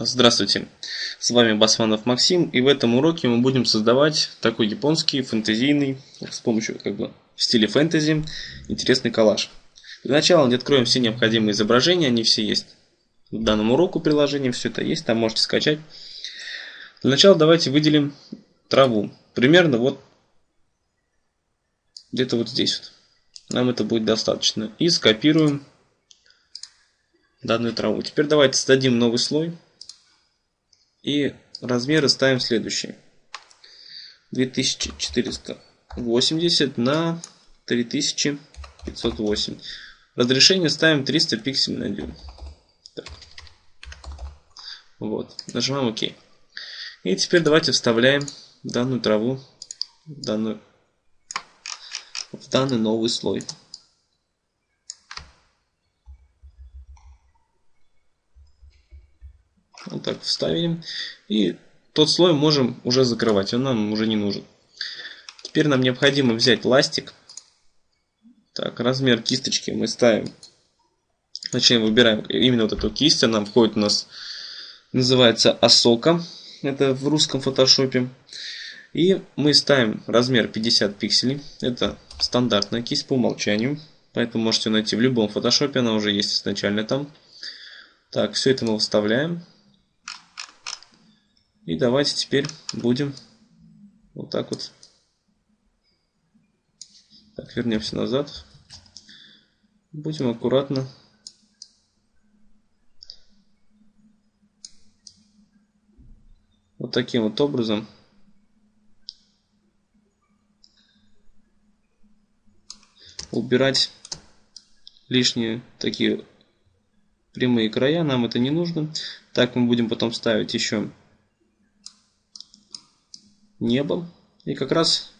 Здравствуйте, с вами Басманов Максим, и в этом уроке мы будем создавать такой японский фэнтезийный, с помощью как бы в стиле фэнтези, интересный коллаж. Для начала откроем все необходимые изображения, они все есть в данном уроку приложения, все это есть, там можете скачать. Для начала давайте выделим траву, примерно вот где-то вот здесь вот. Нам это будет достаточно. И скопируем данную траву. Теперь давайте создадим новый слой. И размеры ставим следующие. 2480 на 3508. Разрешение ставим 300 пикселей на дюйм. Вот. Нажимаем ОК. И теперь давайте вставляем данную траву в, данную, в данный новый слой. Вот так вставили. И тот слой можем уже закрывать, он нам уже не нужен. Теперь нам необходимо взять ластик. Так, размер кисточки мы ставим. Точнее, выбираем именно вот эту кисть. Она входит у нас, называется Асока. Это в русском фотошопе. И мы ставим размер 50 пикселей. Это стандартная кисть по умолчанию. Поэтому можете найти в любом фотошопе. Она уже есть изначально там. Так, все это мы вставляем. И давайте теперь будем вот так вот. Так, вернемся назад. Будем аккуратно вот таким вот образом убирать лишние такие прямые края, нам это не нужно. Так мы будем потом ставить еще небом. И как раз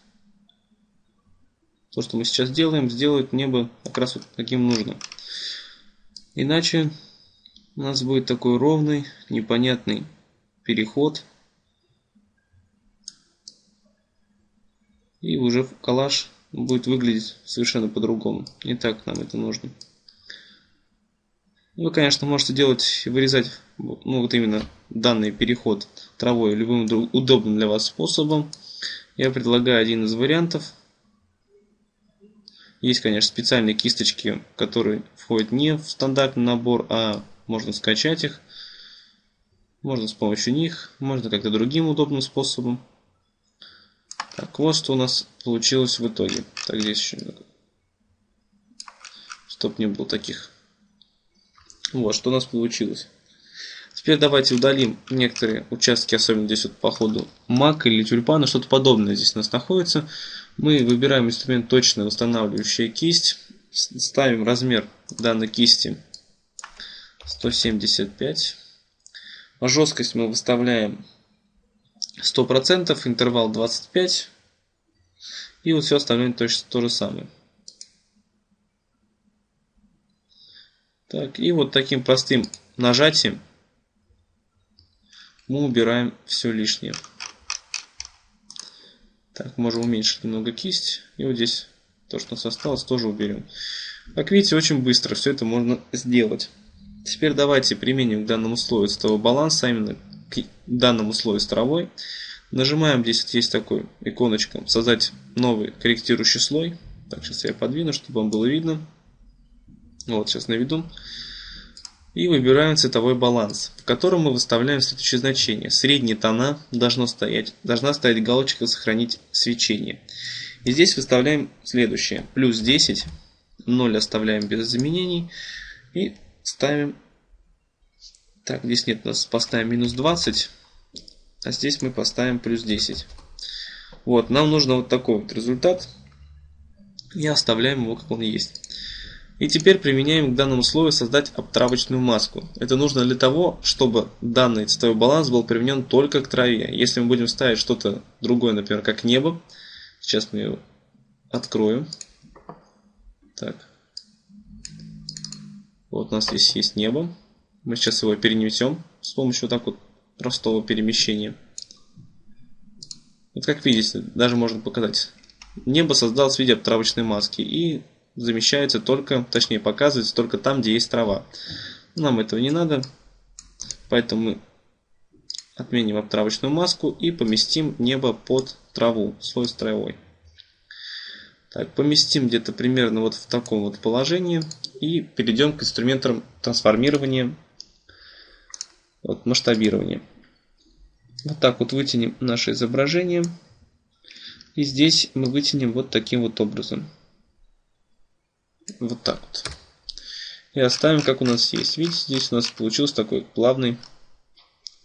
то, что мы сейчас делаем, сделает небо как раз вот каким нужно. Иначе у нас будет такой ровный, непонятный переход. И уже коллаж будет выглядеть совершенно по-другому. Не так нам это нужно. Вы, конечно, можете делать, вырезать, ну вот именно данный переход травой любым удобным для вас способом. Я предлагаю один из вариантов. Есть, конечно, специальные кисточки, которые входят не в стандартный набор, а можно скачать их. Можно с помощью них, можно как-то другим удобным способом. Так, вот что у нас получилось в итоге. Так, здесь еще Чтоб не было таких вот, что у нас получилось. Теперь давайте удалим некоторые участки, особенно здесь вот по ходу мак или тюльпана, что-то подобное здесь у нас находится. Мы выбираем инструмент точно восстанавливающая кисть, ставим размер данной кисти 175. Жесткость мы выставляем 100%, интервал 25. И вот все остальное точно то же самое. Так, и вот таким простым нажатием мы убираем все лишнее. Так, можем уменьшить немного кисть. И вот здесь то, что у нас осталось, тоже уберем. Как видите, очень быстро все это можно сделать. Теперь давайте применим к данному слою цветовой баланс, а именно к данному слою с травой. Нажимаем, здесь есть такой иконочка, создать новый корректирующий слой. Так, сейчас я подвину, чтобы вам было видно. Вот, сейчас наведу. И выбираем цветовой баланс, в котором мы выставляем следующее значение. Средние тона должно стоять, должна стоять галочка «Сохранить свечение». И здесь выставляем следующее. Плюс 10, 0 оставляем без изменений. И ставим... Так, здесь нет, у нас поставим минус 20. А здесь мы поставим плюс 10. Вот, нам нужно вот такой вот результат. И оставляем его, как он есть. И теперь применяем к данному слою создать обтравочную маску. Это нужно для того, чтобы данный цветовой баланс был применен только к траве. Если мы будем ставить что-то другое, например, как небо, сейчас мы его откроем. Так. Вот у нас здесь есть небо. Мы сейчас его перенесем с помощью вот так вот простого перемещения. Вот как видите, даже можно показать. Небо создал в виде обтравочной маски. И замещается только, точнее показывается только там, где есть трава. Нам этого не надо, поэтому мы Отменим обтравочную маску и поместим небо под траву, слой с. Так, поместим где-то примерно вот в таком вот положении и перейдем к инструментам трансформирования, вот, масштабирования. Вот так вот вытянем наше изображение. И здесь мы вытянем вот таким вот образом. Вот так вот. И оставим, как у нас есть. Видите, здесь у нас получился такой плавный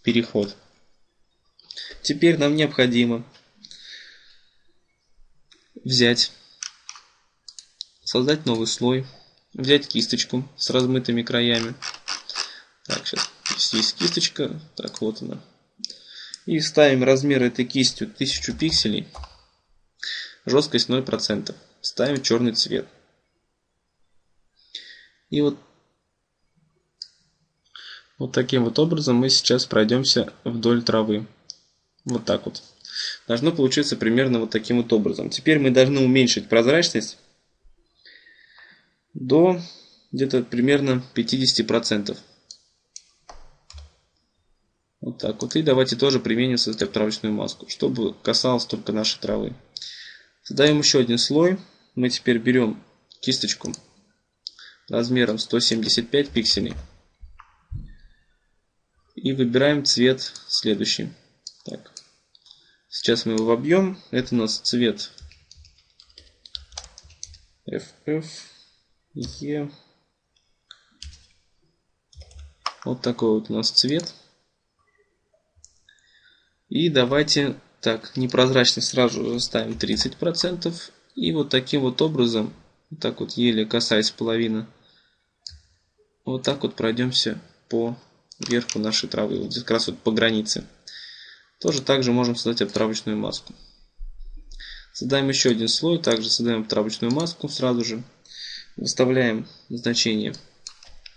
переход. Теперь нам необходимо взять создать новый слой, взять кисточку с размытыми краями. Так, сейчас есть кисточка, так вот она. И ставим размер этой кистью 1000 пикселей, жесткость 0%. Ставим черный цвет. И вот, вот таким вот образом мы сейчас пройдемся вдоль травы. Вот так вот. Должно получиться примерно вот таким вот образом. Теперь мы должны уменьшить прозрачность до где-то примерно 50%. Вот так вот. И давайте тоже применим создать травочную маску, чтобы касалось только нашей травы. Создаем еще один слой. Мы теперь берем кисточку размером 175 пикселей. И выбираем цвет следующий. Так. Сейчас мы его вобьем. Это у нас цвет FF. Е. Вот такой вот у нас цвет. И давайте, так, непрозрачность сразу ставим 30%. И вот таким вот образом, вот так вот еле касаясь половины, вот так вот пройдемся по верху нашей травы, вот здесь как раз вот по границе. Тоже также можем создать обтравочную маску. Создаем еще один слой, также создаем обтравочную маску сразу же. Выставляем значение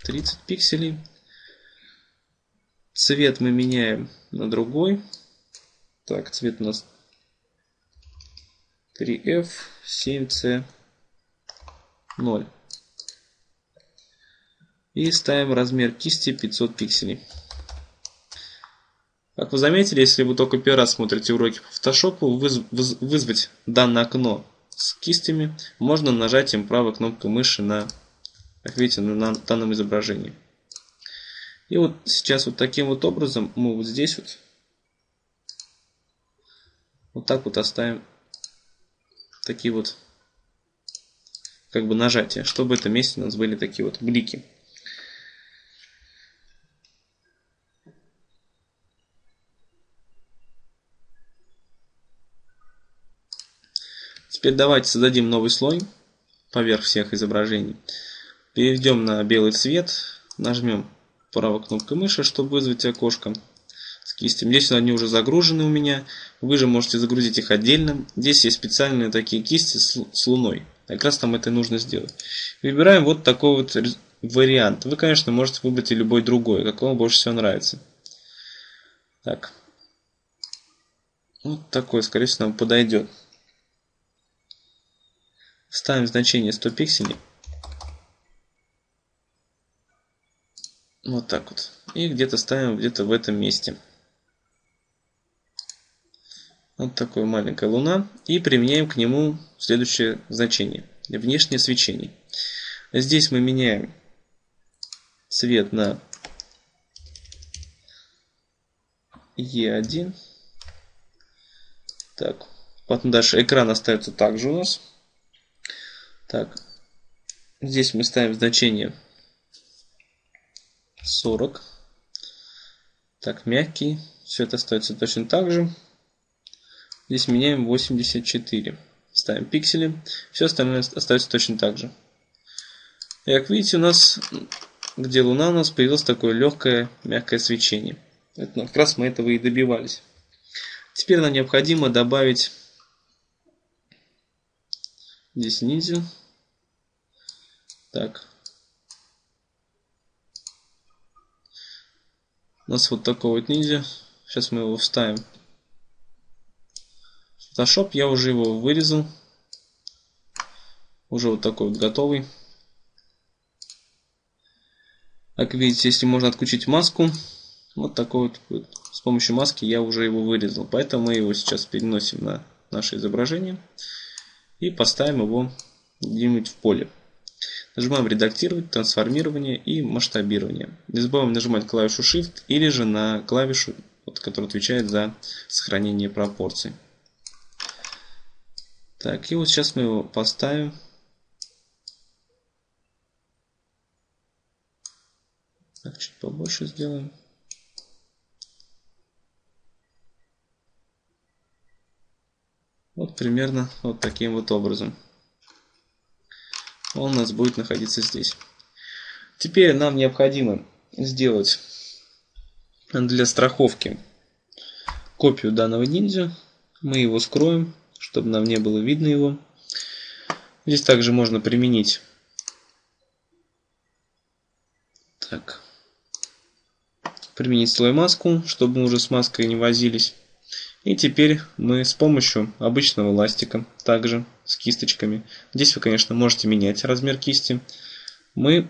30 пикселей. Цвет мы меняем на другой. Так, цвет у нас 3F, 7C, 0. И ставим размер кисти 500 пикселей. Как вы заметили, если вы только первый раз смотрите уроки по фотошопу, вызвать данное окно с кистями, можно нажатием правой кнопкой мыши на, как видите, на данном изображении. И вот сейчас вот таким вот образом мы вот здесь вот вот так вот оставим такие вот как бы нажатия, чтобы в этом месте у нас были такие вот блики. Теперь давайте создадим новый слой поверх всех изображений. Перейдем на белый цвет, нажмем правой кнопкой мыши, чтобы вызвать окошко с кистями. Здесь они уже загружены у меня. Вы же можете загрузить их отдельно. Здесь есть специальные такие кисти с луной. Как раз там это нужно сделать. Выбираем вот такой вот вариант. Вы, конечно, можете выбрать и любой другой, какой вам больше всего нравится. Так. Вот такой, скорее всего, нам подойдет. Ставим значение 100 пикселей. Вот так вот. И где-то ставим где-то в этом месте. Вот такое маленькая луна. И применяем к нему следующее значение. Внешнее свечение. Здесь мы меняем цвет на E1. Так, потом дальше экран остается также у нас. Так, здесь мы ставим значение 40. Так, мягкий. Все это остается точно так же. Здесь меняем 84. Ставим пиксели. Все остальное остается точно так же. И как видите, у нас, где луна, у нас появилось такое легкое, мягкое свечение. Это, как раз мы этого и добивались. Теперь нам необходимо добавить здесь ниндзя. Так. У нас вот такой вот ниндзя. Сейчас мы его вставим. Photoshop я уже его вырезал. Уже вот такой вот готовый. Как видите, если можно отключить маску, вот такой вот с помощью маски я уже его вырезал. Поэтому мы его сейчас переносим на наше изображение и поставим его где-нибудь в поле. Нажимаем «Редактировать», «Трансформирование» и «Масштабирование». Не забываем нажимать клавишу Shift или же на клавишу, которая отвечает за сохранение пропорций. Так, и вот сейчас мы его поставим. Так, чуть побольше сделаем. Вот примерно вот таким вот образом. Он у нас будет находиться здесь. Теперь нам необходимо сделать для страховки копию данного ниндзя. Мы его скроем, чтобы нам не было видно его. Здесь также можно применить так, применить слой маску, чтобы мы уже с маской не возились. И теперь мы с помощью обычного ластика, также с кисточками, здесь вы, конечно, можете менять размер кисти, мы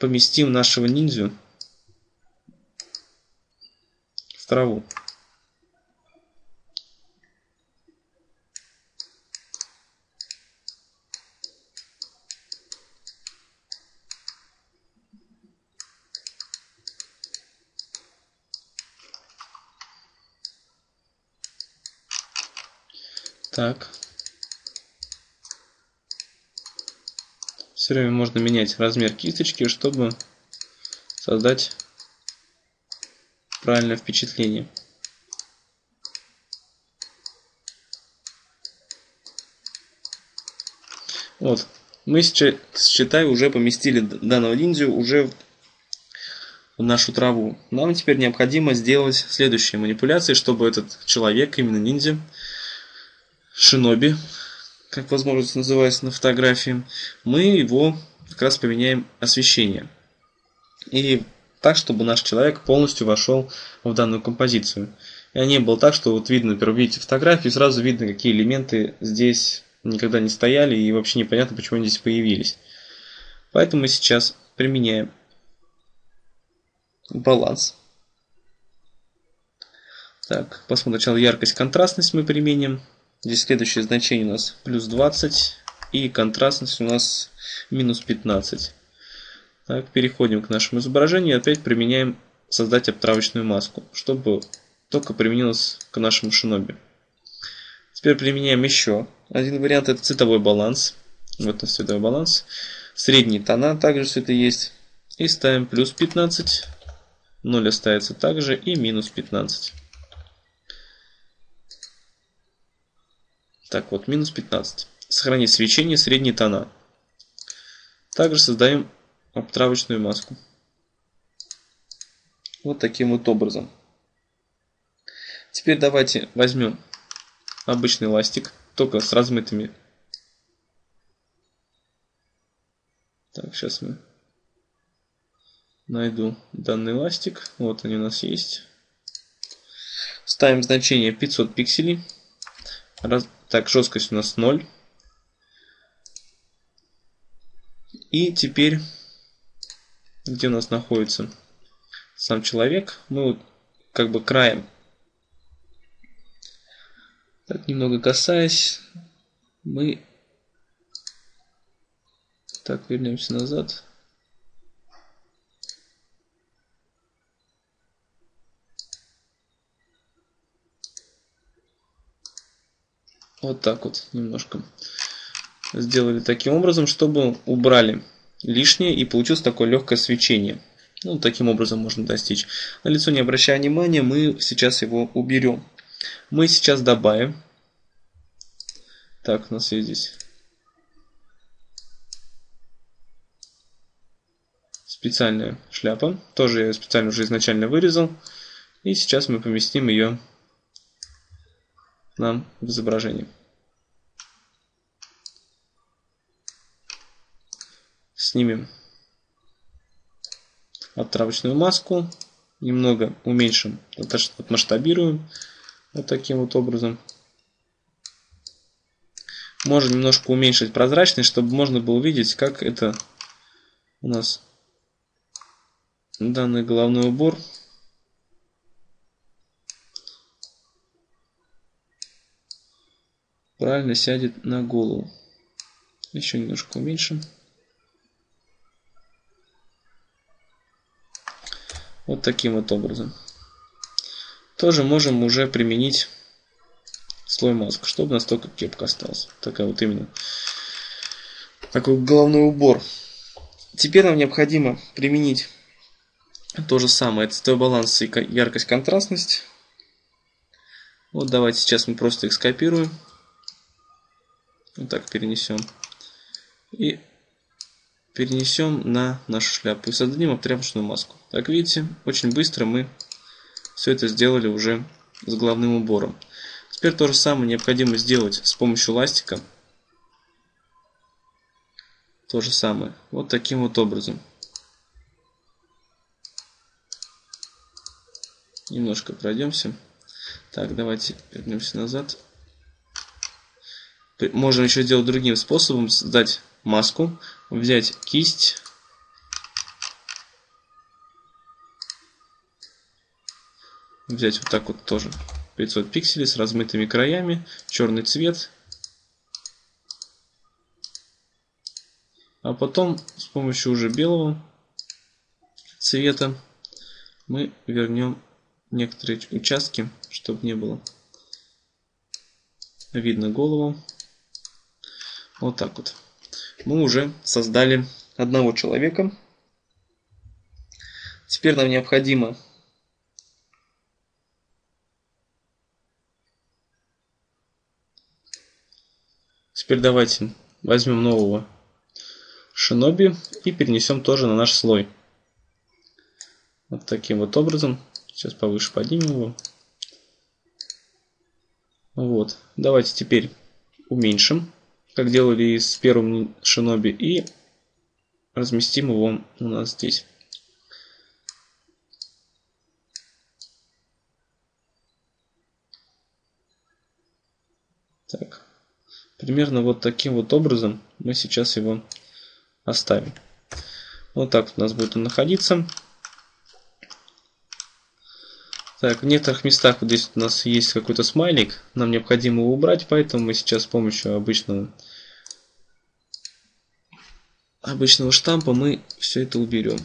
поместим нашего ниндзю в траву. Так. Все время можно менять размер кисточки, чтобы создать правильное впечатление. Вот. Мы сейчас, считай, уже поместили данного ниндзю уже в нашу траву. Нам теперь необходимо сделать следующие манипуляции, чтобы этот человек, именно ниндзя, шиноби, как возможность называется на фотографии, мы его как раз поменяем освещение. И так, чтобы наш человек полностью вошел в данную композицию. И не было так, что вот видно, например, видите фотографию, сразу видно, какие элементы здесь никогда не стояли, и вообще непонятно, почему они здесь появились. Поэтому мы сейчас применяем баланс. Так, посмотрим сначала яркость, контрастность мы применим. Здесь следующее значение у нас плюс 20 и контрастность у нас минус 15. Так, переходим к нашему изображению и опять применяем создать обтравочную маску, чтобы только применилось к нашему шиноби. Теперь применяем еще один вариант, это цветовой баланс. Вот у нас цветовой баланс. Средние тона также все это есть. И ставим плюс 15. 0 остается также и минус 15. Так вот, минус 15. Сохранить свечение, средние тона. Также создаем обтравочную маску. Вот таким вот образом. Теперь давайте возьмем обычный ластик, только с размытыми. Так, сейчас мы найду данный ластик. Вот они у нас есть. Ставим значение 500 пикселей. Раз, так, жесткость у нас 0. И теперь, где у нас находится сам человек, мы вот как бы краем, так немного касаясь, мы так вернемся назад. Вот так вот немножко сделали таким образом, чтобы убрали лишнее и получилось такое легкое свечение. Ну, таким образом можно достичь. На лицо не обращая внимания, мы сейчас его уберем. Мы сейчас добавим. Так, у нас есть здесь специальная шляпа. Тоже я специально уже изначально вырезал. И сейчас мы поместим ее нам в изображении. Снимем отравочную маску, немного уменьшим, отмасштабируем вот таким вот образом. Можем немножко уменьшить прозрачность, чтобы можно было увидеть, как это у нас данный головной убор правильно сядет на голову. Еще немножко уменьшим. Вот таким вот образом. Тоже можем уже применить слой маска, чтобы настолько кепка осталась. Такая вот именно. Такой головной убор. Теперь нам необходимо применить то же самое. Цветовой баланс и яркость, контрастность. Вот давайте сейчас мы просто их скопируем. Вот так перенесем. И перенесем на нашу шляпу и создадим обтряпочную маску. Так видите, очень быстро мы все это сделали уже с головным убором. Теперь то же самое необходимо сделать с помощью ластика. То же самое. Вот таким вот образом. Немножко пройдемся. Так, давайте вернемся назад. Можем еще сделать другим способом. Создать маску. Взять кисть взять вот так вот тоже 500 пикселей с размытыми краями, черный цвет. А потом с помощью уже белого цвета мы вернем некоторые участки, чтобы не было видно голову. Вот так вот. Мы уже создали одного человека. Теперь нам необходимо Теперь давайте возьмем нового шиноби и перенесем тоже на наш слой. Вот таким вот образом. Сейчас повыше поднимем его. Вот. Давайте теперь уменьшим, как делали и с первым шиноби, и разместим его у нас здесь. Так. Примерно вот таким вот образом мы сейчас его оставим. Вот так у нас будет он находиться. Так, в некоторых местах вот здесь у нас есть какой-то смайлик. Нам необходимо его убрать, поэтому мы сейчас с помощью обычного обычного штампа мы все это уберем.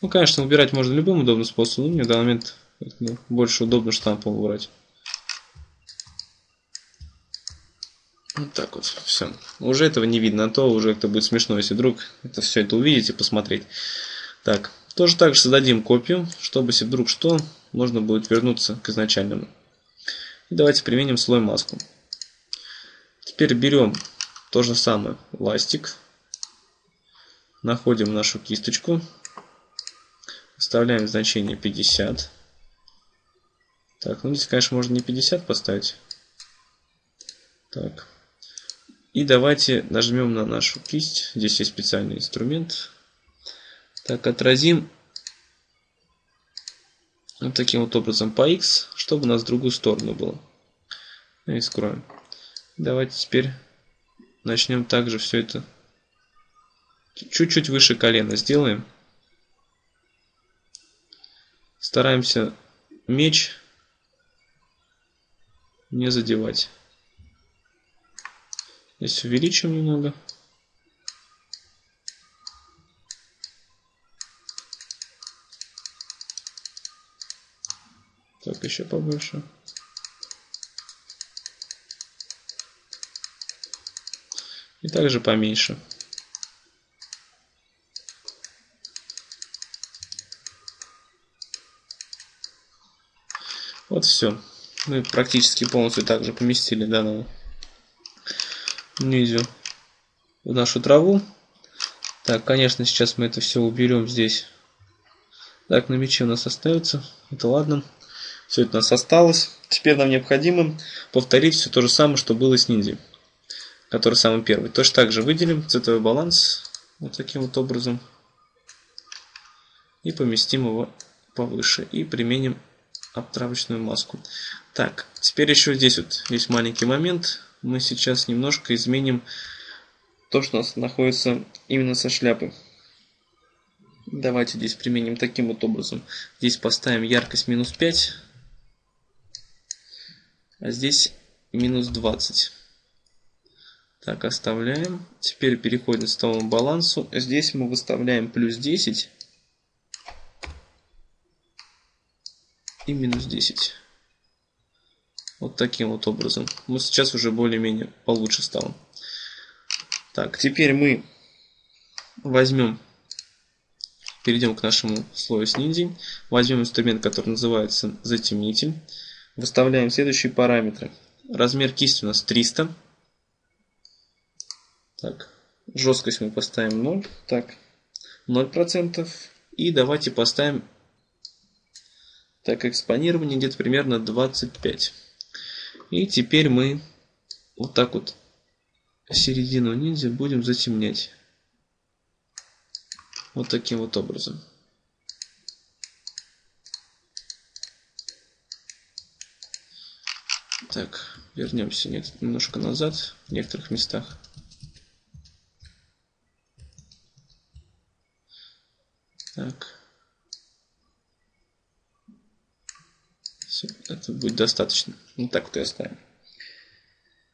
Ну, конечно, убирать можно любым удобным способом, но мне в данный момент больше удобно штампом убрать. Вот так вот, все. Уже этого не видно, а то уже это будет смешно, если вдруг это все это увидите, посмотреть. Так, тоже так же создадим копию, чтобы, если вдруг что, можно будет вернуться к изначальному. И давайте применим слой маску. Теперь берем то же самое, ластик, находим нашу кисточку, Вставляем значение 50. Так, ну здесь, конечно, можно не 50 поставить. Так. И давайте нажмем на нашу кисть. Здесь есть специальный инструмент. Так, отразим вот таким вот образом по X, чтобы у нас в другую сторону было. И скроем. Давайте теперь начнем также все это чуть-чуть выше колена сделаем. Стараемся меч не задевать. Здесь увеличим немного. Так, еще побольше. И также поменьше. Вот все. Мы практически полностью также поместили данную низю в нашу траву. Так, конечно, сейчас мы это все уберем здесь. Так, на мече у нас остается. Это ладно. Все это у нас осталось. Теперь нам необходимо повторить все то же самое, что было с ниндзей. Который самый первый. Точно так же выделим цветовой баланс. Вот таким вот образом. И поместим его повыше. И применим обтравочную маску. Так, теперь еще здесь вот есть маленький момент. Мы сейчас немножко изменим то, что у нас находится именно со шляпы. Давайте здесь применим таким вот образом. Здесь поставим яркость минус 5, а здесь минус 20. Так, оставляем. Теперь переходим к столовому балансу. Здесь мы выставляем плюс 10 и минус 10. Вот таким вот образом. Мы сейчас уже более-менее получше стало. Так, теперь мы возьмем, перейдем к нашему слою с ниндзей. Возьмем инструмент, который называется затемнитель. Выставляем следующие параметры. Размер кисти у нас 300. Так, жесткость мы поставим 0. Так, 0%. И давайте поставим так экспонирование где-то примерно 25. И теперь мы вот так вот середину ниндзя будем затемнять. Вот таким вот образом. Так, вернемся немножко назад в некоторых местах. Так. Все, это будет достаточно. Вот так вот и оставим.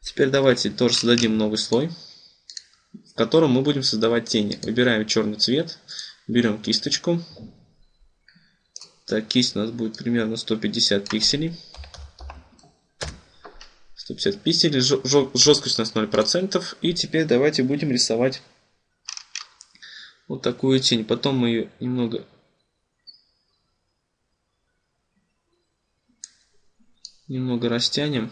Теперь давайте тоже создадим новый слой, в котором мы будем создавать тени. Выбираем черный цвет, берем кисточку. Так, кисть у нас будет примерно 150 пикселей. 150 пикселей, жесткость у нас 0%. И теперь давайте будем рисовать вот такую тень. Потом мы ее немного немного растянем.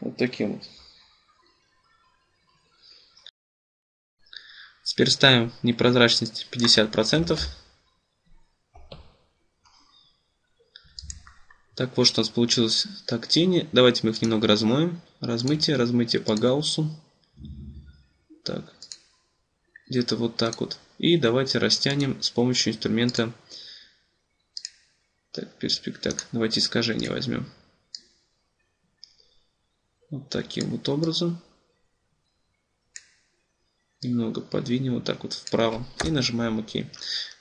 Вот таким вот. Теперь ставим непрозрачность 50%. Так, вот что у нас получилось. Так, тени. Давайте мы их немного размоем. Размытие, размытие по гауссу. Так. Где-то вот так вот. И давайте растянем с помощью инструмента. Так, перспект, так, давайте искажение возьмем. Вот таким вот образом. Немного подвинем вот так вот вправо. И нажимаем ОК.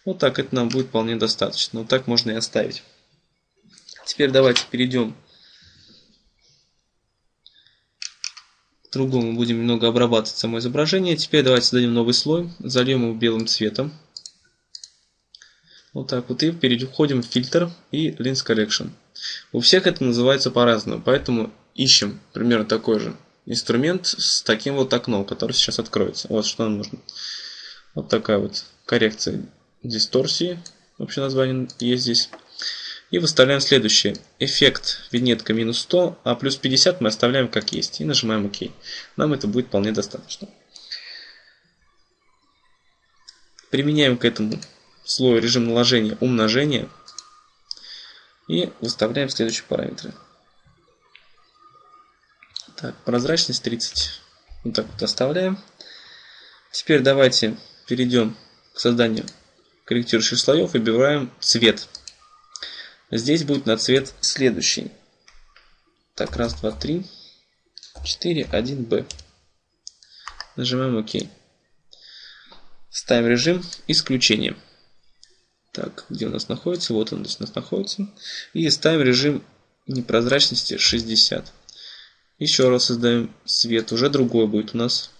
Вот так это нам будет вполне достаточно. Вот так можно и оставить. Теперь давайте перейдем другому. Будем немного обрабатывать само изображение. Теперь давайте создадим новый слой. Зальем его белым цветом. Вот так вот. И переходим в фильтр и Lens Collection. У всех это называется по-разному. Поэтому ищем примерно такой же инструмент с таким вот окном, который сейчас откроется. Вот что нам нужно. Вот такая вот коррекция дисторсии. Вообще название есть здесь. И выставляем следующее. Эффект винетка минус 100, а плюс 50 мы оставляем как есть. И нажимаем ОК. Нам это будет вполне достаточно. Применяем к этому слою режим наложения умножения. И выставляем следующие параметры. Так, прозрачность 30. Вот так вот оставляем. Теперь давайте перейдем к созданию корректирующих слоев и выбираем цвет. Здесь будет на цвет следующий. Так, раз, два, три, четыре, один, Б. Нажимаем ОК. Ставим режим исключения. Так, где у нас находится? Вот он здесь у нас находится. И ставим режим непрозрачности 60. Еще раз создаем цвет. Уже другой будет у нас.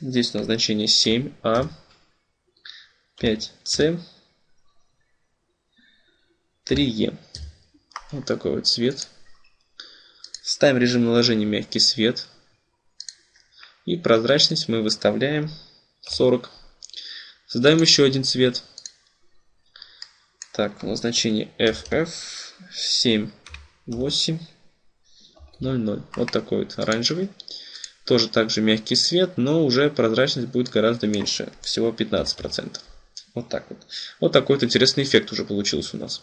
Здесь у нас значение 7А, 5С, 3Е. Вот такой вот цвет. Ставим режим наложения мягкий свет. И прозрачность мы выставляем 40. Создаем еще один цвет. Так, значение FF 7, 8, 00. Вот такой вот оранжевый. Тоже также мягкий свет, но уже прозрачность будет гораздо меньше. Всего 15%. Вот так вот. Вот такой вот интересный эффект уже получился у нас.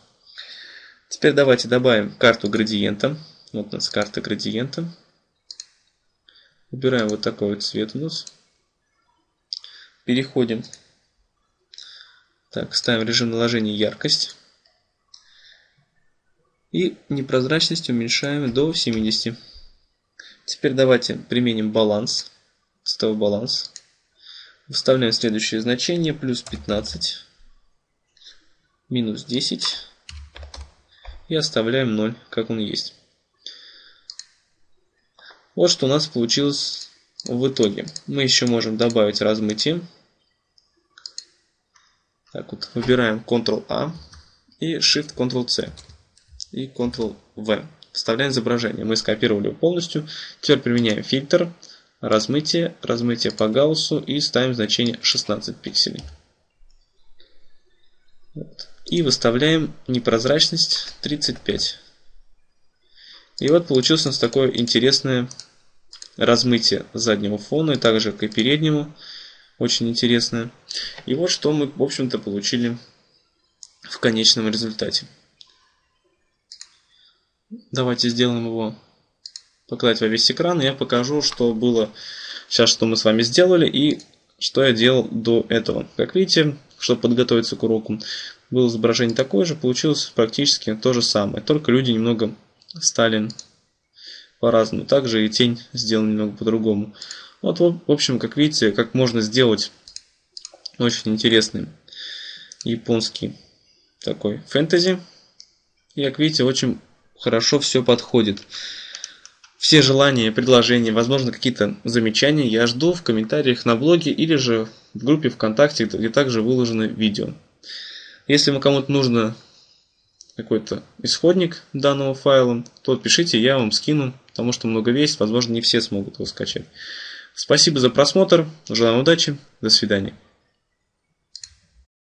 Теперь давайте добавим карту градиента. Вот у нас карта градиента. Убираем вот такой вот цвет у нас. Переходим. Так, ставим режим наложения яркость. И непрозрачность уменьшаем до 70. Теперь давайте применим баланс. Ставим баланс. Вставляем следующее значение. Плюс 15. Минус 10. И оставляем 0, как он есть. Вот что у нас получилось в итоге. Мы еще можем добавить размытие. Так вот, выбираем Ctrl-A и Shift-Ctrl-C и Ctrl-V. Вставляем изображение. Мы скопировали его полностью. Теперь применяем фильтр, размытие, размытие по Гауссу и ставим значение 16 пикселей. Вот. И выставляем непрозрачность 35. И вот получилось у нас такое интересное размытие заднего фона, и также как и переднему. Очень интересное. И вот что мы, в общем-то, получили в конечном результате. Давайте сделаем его показать во весь экран. И я покажу, что было сейчас, что мы с вами сделали и что я делал до этого. Как видите, чтобы подготовиться к уроку, было изображение такое же, получилось практически то же самое. Только люди немного стали по-разному. Также и тень сделана немного по-другому. Вот, в общем, как видите, как можно сделать очень интересный японский такой фэнтези. И, как видите, очень хорошо все подходит. Все желания, предложения, возможно, какие-то замечания я жду в комментариях на блоге или же в группе ВКонтакте, где также выложены видео. Если вам кому-то нужно какой-то исходник данного файла, то пишите, я вам скину, потому что много весит, возможно, не все смогут его скачать. Спасибо за просмотр, желаю удачи, до свидания.